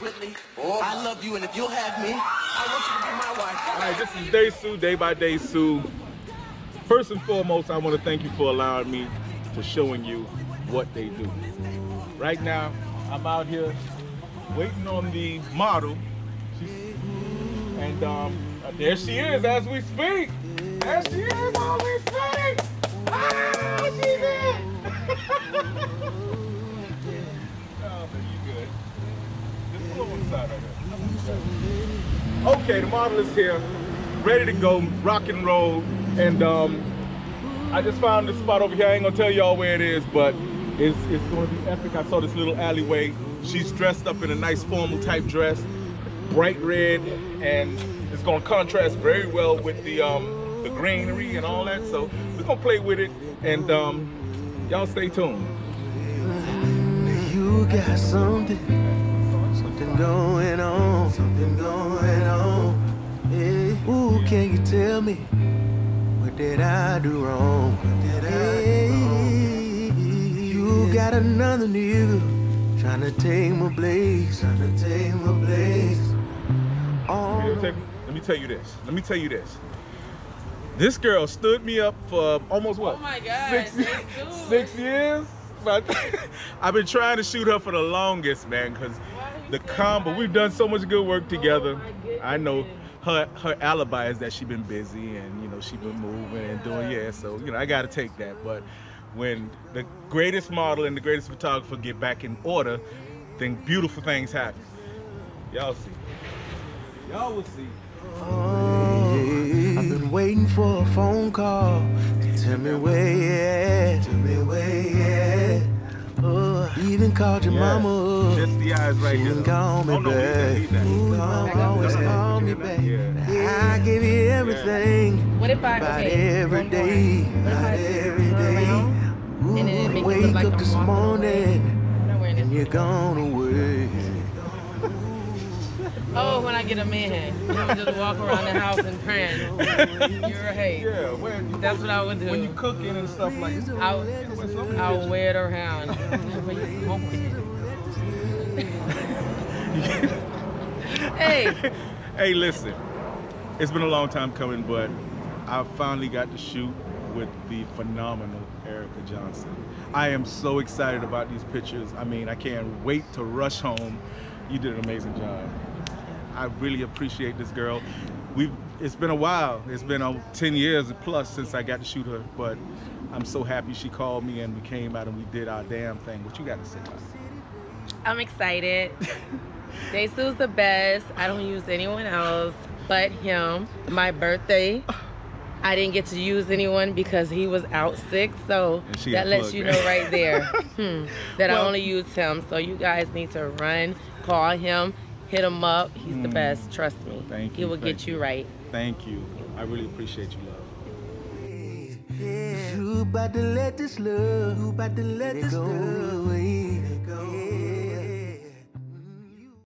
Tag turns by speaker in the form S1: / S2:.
S1: Whitley. I love you, and if you'll have me, I want you to be my wife.
S2: All right, this is Daysu, Day by Daysu. First and foremost, I want to thank you for allowing me to showing you what they do. Right now, I'm out here waiting on the model. She's, and um, there she is as we speak. There she is as we speak. Ah, she's in. Okay, the model is here, ready to go, rock and roll. And um, I just found this spot over here. I ain't gonna tell y'all where it is, but it's, it's gonna be epic. I saw this little alleyway. She's dressed up in a nice formal type dress, bright red, and it's gonna contrast very well with the um, the greenery and all that. So we're gonna play with it, and um, y'all stay tuned.
S3: You got something, something going on, can you tell me what did I do wrong? What did I do wrong? You got another nigga trying to take my place, trying to take my place.
S2: Let me,
S3: Oh,
S2: tell, let me tell you this. Let me tell you this. This girl stood me up for almost what?
S4: Oh my God,
S2: Six, six years? I've been trying to shoot her for the longest, man, because the combo, we've done so much good work together.
S4: my.
S2: I know her her alibi is that she been busy and you know she been moving and doing yeah, so you know I gotta take that. But when the greatest model and the greatest photographer get back in order, then beautiful things happen. Y'all see. Y'all will see.
S3: oh, I've been waiting for a phone call tell me where you at, tell me where you at. Even called your
S2: Yeah.
S3: mama up.
S2: Just the eyes right
S3: She
S2: there.
S3: done call me
S2: Oh, no, we
S3: back. Ooh, mama always
S2: Yeah.
S3: call me back.
S2: Yeah.
S3: I give you everything.
S4: What if I
S3: About
S4: okay,
S3: every
S4: one more.
S3: day,
S4: What if I
S3: about
S4: turn
S3: every
S4: around and then it
S3: Ooh,
S4: make you
S3: wake
S4: look like
S3: up
S4: I'm
S3: this
S4: walking
S3: morning
S4: I'm not wearing
S3: and
S4: this.
S3: you're gone away.
S4: Oh, when I get a man, you know, just walk around the house and praying. You're right.
S2: Yeah, when,
S4: That's what I would do.
S2: when you cooking and stuff like that.
S4: I'll, I'll wear it around. hey,
S2: Hey, listen, it's been a long time coming, but I finally got to shoot with the phenomenal Erica Johnson. I am so excited about these pictures. I mean, I can't wait to rush home. You did an amazing job. I really appreciate this girl. We've it's been a while. It's been uh, 10 years plus since I got to shoot her, but I'm so happy she called me and we came out and we did our damn thing. What you got to say?
S4: I'm excited. Sue's the best. I don't use anyone else but him. My birthday, I didn't get to use anyone because he was out sick. So that lets you know right there hmm, that
S2: Well-
S4: I only use him. So you guys need to run, call him, hit him up. He's the best. Trust me.
S2: Hmm. Thank
S4: He will get you
S2: you.
S4: right.
S2: Thank you. I really appreciate you, love.
S3: You about to let this love, you about to let this love away.